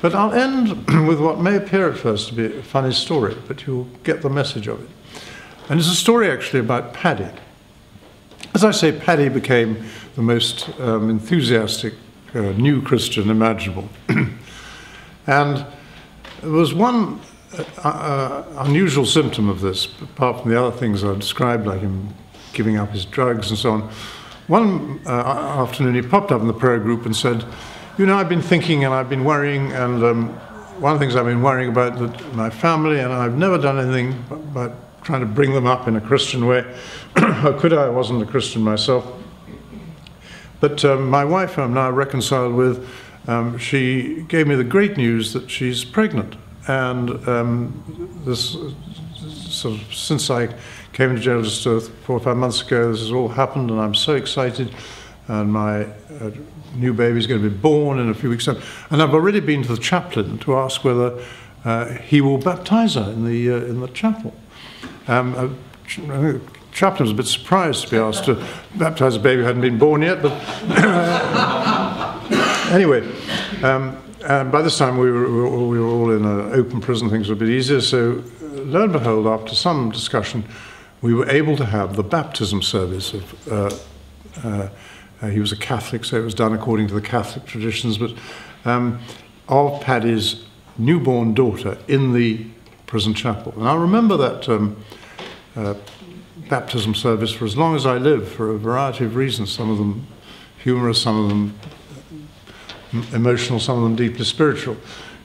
But I'll end with what may appear at first to be a funny story, but you'll get the message of it. And it's a story actually about Paddy. As I say, Paddy became the most um, enthusiastic uh, new Christian imaginable. and there was one uh, uh, unusual symptom of this, apart from the other things I described, like him giving up his drugs and so on. One uh, afternoon, he popped up in the prayer group and said, You know, I've been thinking and I've been worrying, and um, one of the things I've been worrying about that my family, and I've never done anything but, but trying to bring them up in a Christian way. How could I? I wasn't a Christian myself. But um, my wife, I'm now reconciled with, um, she gave me the great news that she's pregnant. And um, this, sort of, since I came into jail just uh, four or five months ago, this has all happened, and I'm so excited. And my uh, new baby is going to be born in a few weeks' time. And I've already been to the chaplain to ask whether uh, he will baptize her in the, uh, in the chapel. Um, uh, think chaplain was a bit surprised to be asked to baptize a baby who hadn't been born yet, but anyway, um, and by this time we were, we were all in an open prison, things were a bit easier. So, lo and behold, after some discussion, we were able to have the baptism service of. Uh, uh, uh, he was a Catholic, so it was done according to the Catholic traditions, but um, of Paddy's newborn daughter in the prison chapel. And I remember that um, uh, baptism service for as long as I live for a variety of reasons, some of them humorous, some of them emotional, some of them deeply spiritual.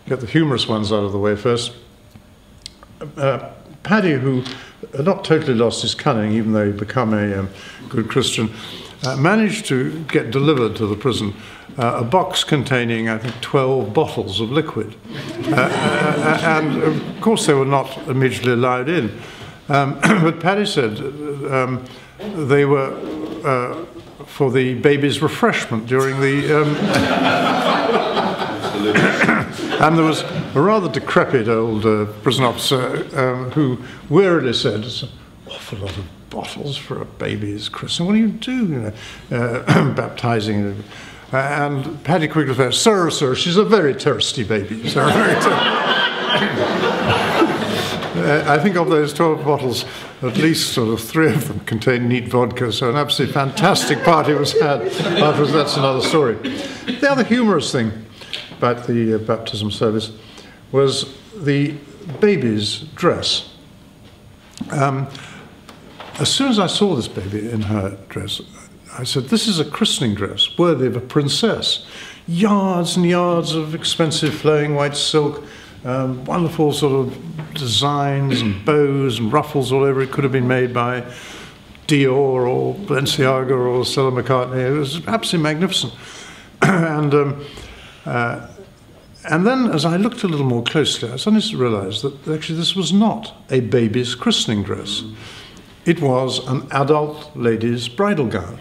Get the humorous ones out of the way first. Uh, Paddy, who had not totally lost his cunning, even though he'd become a um, good Christian, uh, managed to get delivered to the prison uh, a box containing, I think, 12 bottles of liquid. Uh, uh, uh, and of course, they were not immediately allowed in. Um, but Paddy said um, they were uh, for the baby's refreshment during the. And there was a rather decrepit old uh, prison officer um, who wearily said, It's an awful lot of bottles for a baby's christening. What do you do? You know, uh, baptizing. Uh, and Paddy quickly said, Sir, sir, she's a very thirsty baby. Sir, very uh, I think of those 12 bottles, at least sort of three of them contained neat vodka, so an absolutely fantastic party was had. That's another story. The other humorous thing about the uh, baptism service was the baby's dress. Um, as soon as I saw this baby in her dress, I said, This is a christening dress worthy of a princess. Yards and yards of expensive flowing white silk, um, wonderful sort of designs and bows and ruffles all over. It could have been made by Dior or Balenciaga or Stella McCartney. It was absolutely magnificent. and um, uh, and then, as I looked a little more closely, I suddenly realized that actually this was not a baby's christening dress. It was an adult lady's bridal gown.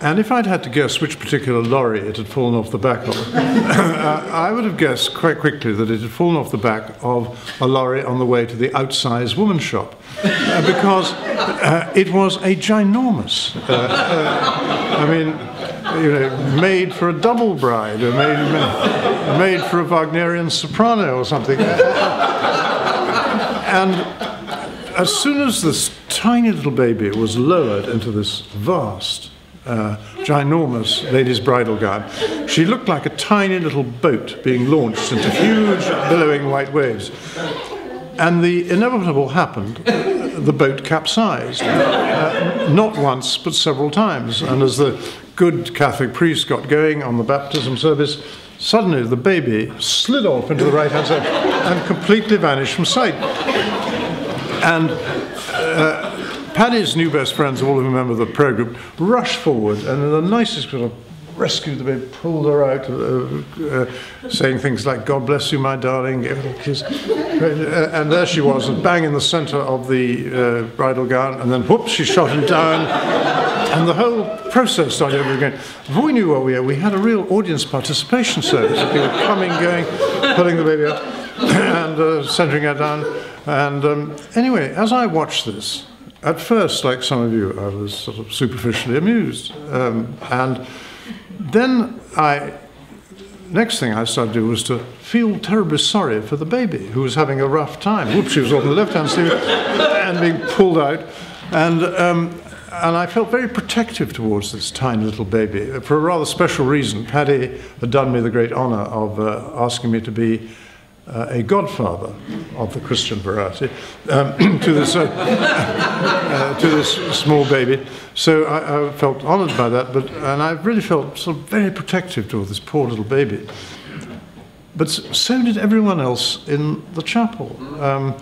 And if I'd had to guess which particular lorry it had fallen off the back of, I would have guessed quite quickly that it had fallen off the back of a lorry on the way to the outsize woman shop. Uh, because uh, it was a ginormous, uh, uh, I mean, you know, made for a double bride, or made, made for a Wagnerian soprano or something. and as soon as this tiny little baby was lowered into this vast uh, ginormous lady's bridal gown. She looked like a tiny little boat being launched into huge, billowing white waves. And the inevitable happened. The boat capsized. Uh, not once, but several times. And as the good Catholic priest got going on the baptism service, suddenly the baby slid off into the right hand side and completely vanished from sight. And uh, Paddy's new best friends, all of them member of the prayer group, rushed forward and in the nicest sort of rescued the baby, pulled her out, uh, uh, saying things like, God bless you, my darling, gave her a kiss. Uh, and there she was, bang in the center of the uh, bridal gown, and then whoops, she shot him down. And the whole process started over again. Before we knew what we were, we had a real audience participation service. People coming, going, pulling the baby up, and uh, centering her down. And um, anyway, as I watched this, at first, like some of you, I was sort of superficially amused. Um, and then I next thing I started to do was to feel terribly sorry for the baby who was having a rough time. Whoops, she was on the left hand sleeve and being pulled out. And, um, and I felt very protective towards this tiny little baby. For a rather special reason, Paddy had done me the great honour of uh, asking me to be uh, a godfather of the Christian variety um, to, this, uh, uh, to this small baby. So I, I felt honoured by that, but, and I really felt sort of very protective toward this poor little baby. But so did everyone else in the chapel. Um,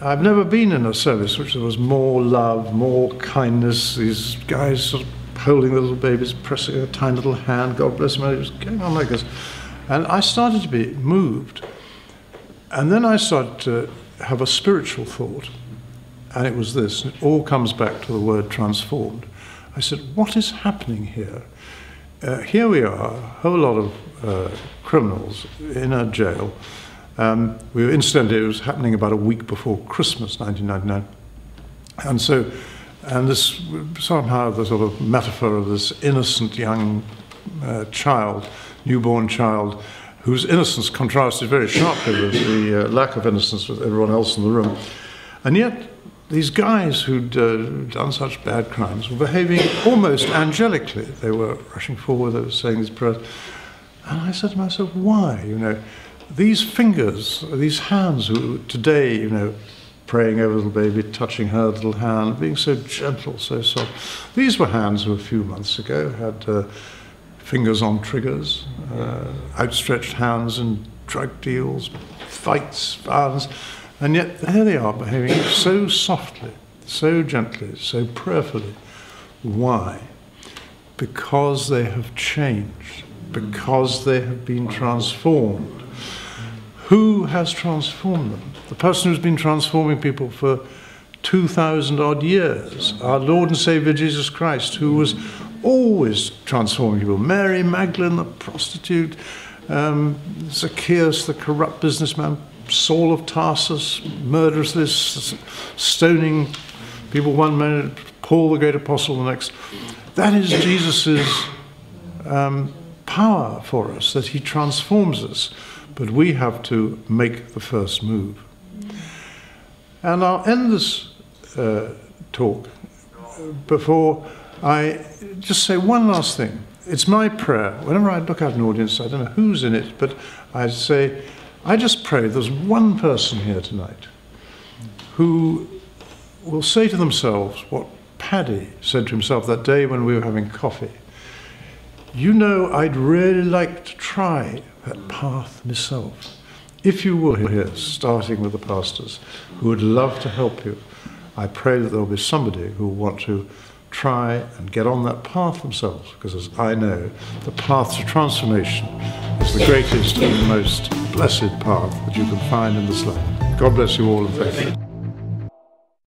I've never been in a service which there was more love, more kindness, these guys sort of holding the little babies, pressing a tiny little hand, God bless them, it was going on like this. And I started to be moved and then I started to have a spiritual thought, and it was this. It all comes back to the word transformed. I said, What is happening here? Uh, here we are, a whole lot of uh, criminals in a jail. Um, we were, incidentally, it was happening about a week before Christmas 1999. And so, and this somehow the sort of metaphor of this innocent young uh, child, newborn child, whose innocence contrasted very sharply with the uh, lack of innocence with everyone else in the room. And yet, these guys who'd uh, done such bad crimes were behaving almost angelically. They were rushing forward, they were saying these prayers. And I said to myself, why? You know, these fingers, these hands who today, you know, praying over the baby, touching her little hand, being so gentle, so soft. These were hands who a few months ago had uh, fingers on triggers, uh, outstretched hands and drug deals, fights, violence, and yet there they are behaving so softly, so gently, so prayerfully. Why? Because they have changed, because they have been transformed. Who has transformed them? The person who's been transforming people for 2,000 odd years, our Lord and Savior Jesus Christ, who was always transforming people. Mary Magdalene, the prostitute, um, Zacchaeus, the corrupt businessman, Saul of Tarsus, murderously stoning people one minute, Paul the great apostle the next. That is Jesus' um, power for us, that he transforms us, but we have to make the first move. And I'll end this uh, talk before I just say one last thing. It's my prayer. Whenever I look at an audience, I don't know who's in it, but I say, I just pray there's one person here tonight who will say to themselves what Paddy said to himself that day when we were having coffee. You know, I'd really like to try that path myself. If you were here, starting with the pastors, who would love to help you, I pray that there will be somebody who will want to try and get on that path themselves, because as I know, the path to transformation is the greatest and most blessed path that you can find in this life. God bless you all and thank you.